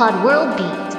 Pod World Beat.